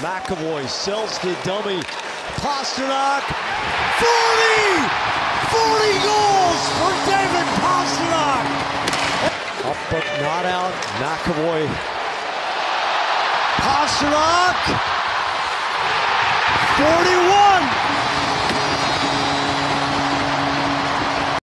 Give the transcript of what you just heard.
McAvoy sells the dummy. Pasternak, 40! 40 goals for David Pasternak. Up but not out. McAvoy. Pasternak, 41